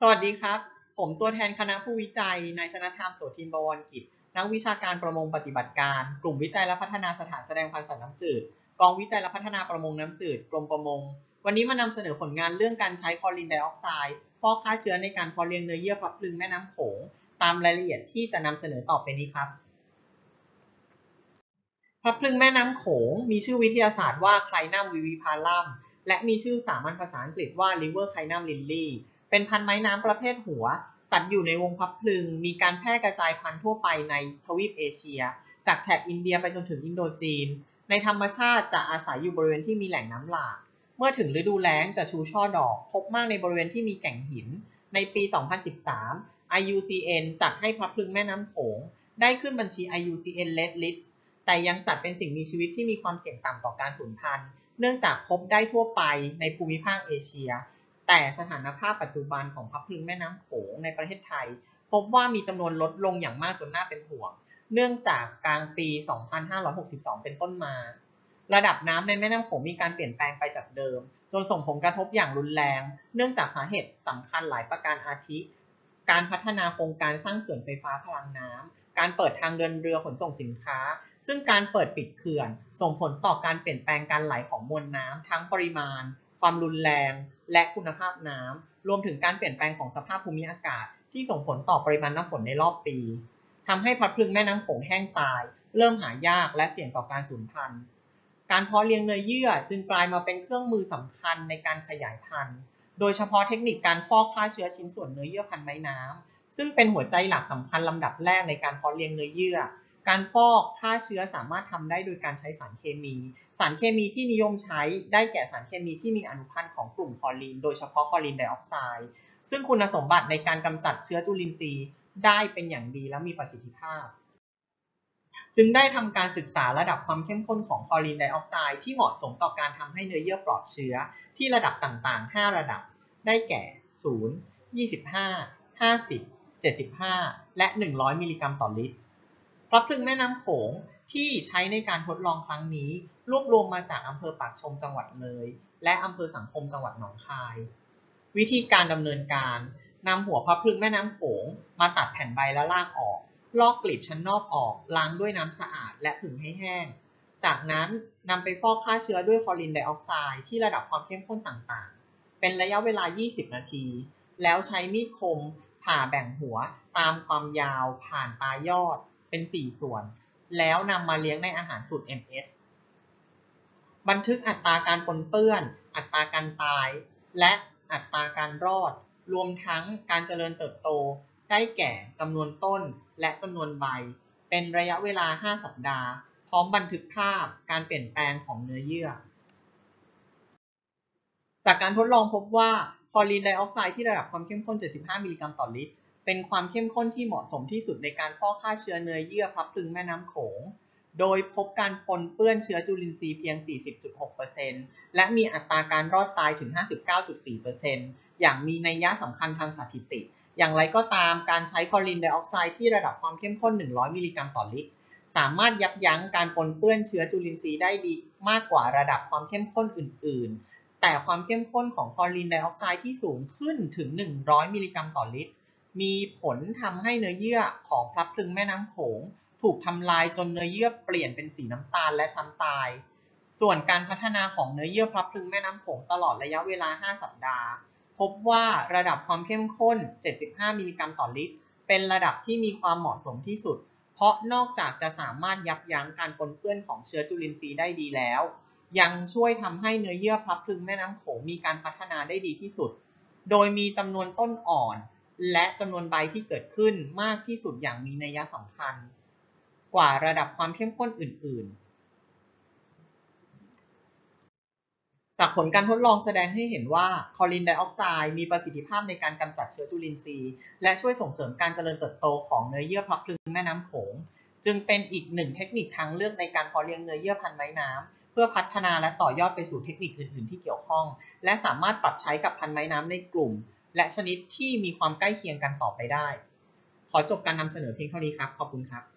สวัสดีครับ ผมตัวแทนคณะผู้วิจัยนายชนะธรรมโสธินบวรกิจ นักวิชาการประมงปฏิบัติการ กลุ่มวิจัยและพัฒนาสถานแสดงพันธุ์สัตว์น้ำจืด กองวิจัยและพัฒนาประมงน้ำจืด กรมประมง วันนี้มานำเสนอผลงานเรื่องการใช้คลอรินไดออกไซด์ฟอกฆ่าเชื้อในการพาะเลี้ยงเนื้อเยื่อพลับพลึงแม่น้ำโขง ตามรายละเอียดที่จะนำเสนอต่อไปนี้ครับพลับพลึงแม่น้ำโขง มีชื่อวิทยาศาสตร์ว่าไคลนัมวิวิพาลัมและมีชื่อสามัญภาษาอังกฤษว่า River Crinum lily เป็นพันธุ์ไม้น้ำประเภทหัว จัดอยู่ในวงพับพลึง มีการแพร่กระจายพันธุ์ทั่วไปในทวีปเอเชีย จากแถบอินเดียไปจนถึงอินโดจีน ในธรรมชาติจะอาศัยอยู่บริเวณที่มีแหล่งน้ำหลากเมื่อถึงฤดูแล้งจะชูช่อดอก พบมากในบริเวณที่มีแก่งหิน ในปี 2013 IUCN จัดให้พับพลึงแม่น้ำโขง ได้ขึ้นบัญชี IUCN Red List แต่ยังจัดเป็นสิ่งมีชีวิตที่มีความเสี่ยงต่ำต่อการสูญพันธุ์ เนื่องจากพบได้ทั่วไปในภูมิภาคเอเชีย แต่สถานภาพปัจจุบันของพับพึงแม่น้ำโขงในประเทศไทย พบว่ามีจำนวนลดลงอย่างมากจนน่าเป็นห่วง เนื่องจากกลางปี 2562 เป็นต้นมา ระดับน้ำในแม่น้ำโขงมีการเปลี่ยนแปลงไปจากเดิม จนส่งผลกระทบอย่างรุนแรง เนื่องจากสาเหตุสำคัญหลายประการอาทิ การพัฒนาโครงการสร้างเขื่อนไฟฟ้าพลังน้ำการเปิดทางเดินเรือขนส่งสินค้า ซึ่งการเปิดปิดเขื่อน ส่งผลต่อการเปลี่ยนแปลงการไหลของมวลน้ำทั้งปริมาณ ความรุนแรง และคุณภาพน้ำรวมถึงการเปลี่ยนแปลงของสภาพภูมิอากาศ ที่ส่งผลต่อปริมาณน้ำฝนในรอบปีทำให้พัดพลึงแม่น้ำโขงแห้งตาย เริ่มหายากและเสี่ยงต่อการสูญพันธุ์ การเพาะเลี้ยงเนื้อเยื่อจึงกลายมาเป็นเครื่องมือสำคัญในการขยายพันธุ์ โดยเฉพาะเทคนิคการฟอกฆ่าเชื้อชิ้นส่วนเนื้อเยื่อพันธุ์ไม้น้ำซึ่งเป็นหัวใจหลักสำคัญลำดับแรกในการเพาะเลี้ยงเนื้อเยื่อ การฟอกฆ่าเชื้อสามารถทำได้โดยการใช้สารเคมี สารเคมีที่นิยมใช้ได้แก่สารเคมีที่มีอนุพันธ์ของกลุ่มคลอรีน โดยเฉพาะคลอรีนไดออกไซด์ซึ่งคุณสมบัติในการกำจัดเชื้อจุลินทรีย์ ได้เป็นอย่างดีและมีประสิทธิภาพ จึงได้ทำการศึกษาระดับความเข้มข้นของคลอรีนไดออกไซด์ที่เหมาะสมต่อการทำให้เนื้อเยื่อปลอดเชื้อ ที่ระดับต่างๆ 5 ระดับ ได้แก่ 0 25 50 75 และ 100 มิลลิกรัมต่อลิตร พลับพลึงแม่น้ำโขงที่ใช้ในการทดลองครั้งนี้ รวบรวมมาจากอำเภอปากชมจังหวัดเลย และอำเภอสังคมจังหวัดหนองคาย วิธีการดำเนินการนำหัวพลับพลึงแม่น้ำโขง มาตัดแผ่นใบและลากออก ลอกกลีบชั้นนอกออก ล้างด้วยน้ำสะอาดและผึ่งให้แห้ง จากนั้นนำไปฟอกฆ่าเชื้อด้วยคลอรีนไดออกไซด์ที่ระดับความเข้มข้นต่างๆ เป็นระยะเวลา 20 นาที แล้วใช้มีดคมผ่าแบ่งหัวตามความยาวผ่านตายอด เป็น 4 ส่วน แล้วนำมาเลี้ยงในอาหารสูตร MS บันทึกอัตราการปนเปื้อน อัตราการตาย และอัตราการรอด รวมทั้งการเจริญเติบโต ได้แก่จำนวนต้นและจำนวนใบ เป็นระยะเวลา 5 สัปดาห์ พร้อมบันทึกภาพการเปลี่ยนแปลงของเนื้อเยื่อ จากการทดลองพบว่าคลอรีนไดออกไซด์ที่ระดับความเข้มข้น 75 มิลลิกรัมต่อลิตร เป็นความเข้มข้นที่เหมาะสมที่สุดในการฟอกฆ่าเชื้อเนื้อเยื่อพับพลึงแม่น้ำโขง โดยพบการปนเปื้อนเชื้อจุลินทรีย์เพียง 40.6%และมีอัตราการรอดตายถึง 59.4%อย่างมีนัยยะสำคัญทางสถิติ อย่างไรก็ตามการใช้คลอรีนไดออกไซด์ที่ระดับความเข้มข้น 100 มิลลิกรัมต่อลิตรสามารถยับยั้งการปนเปื้อนเชื้อจุลินทรีย์ได้ดีมากกว่าระดับความเข้มข้นอื่น ๆ แต่ความเข้มข้นของคลอรีนไดออกไซด์ที่สูงขึ้นถึง 100 มิลลิกรัมต่อลิตร มีผลทำให้เนื้อเยื่อของพลับพลึงแม่น้ำโขง ถูกทำลายจนเนื้อเยื่อเปลี่ยนเป็นสีน้ำตาลและช้ำตาย ส่วนการพัฒนาของเนื้อเยื่อพลับพลึงแม่น้ำโขงตลอดระยะเวลา 5 สัปดาห์ พบว่าระดับความเข้มข้น 75 มิลลิกรัมต่อลิตร เป็นระดับที่มีความเหมาะสมที่สุด เพราะนอกจากจะสามารถยับยั้งการปนเปื้อนของเชื้อจุลินทรีย์ได้ดีแล้ว ยังช่วยทำให้เนื้อเยื่อพลับพลึงแม่น้ำโขงมีการพัฒนาได้ดีที่สุด โดยมีจำนวนต้นอ่อน และจำนวนใบที่เกิดขึ้นมากที่สุดอย่างมีนัยสำคัญ กว่าระดับความเข้มข้นอื่น ๆ จากผลการทดลองแสดงให้เห็นว่าคลอรีนไดออกไซด์มีประสิทธิภาพในการกำจัดเชื้อจุลินทรีย์ และช่วยส่งเสริมการเจริญเติบโตของเนื้อเยื่อพลับพลึงแม่น้ำโขง จึงเป็นอีกหนึ่งเทคนิคทางเลือกในการเพาะเลี้ยงเนื้อเยื่อพันไม้น้ำเพื่อพัฒนาและต่อยอดไปสู่เทคนิคอื่น ๆ ที่เกี่ยวข้อง และสามารถปรับใช้กับพันไม้น้ำในกลุ่ม และชนิดที่มีความใกล้เคียงกันต่อไปได้ ขอจบการนำเสนอเพียงเท่านี้ครับ ขอบคุณครับ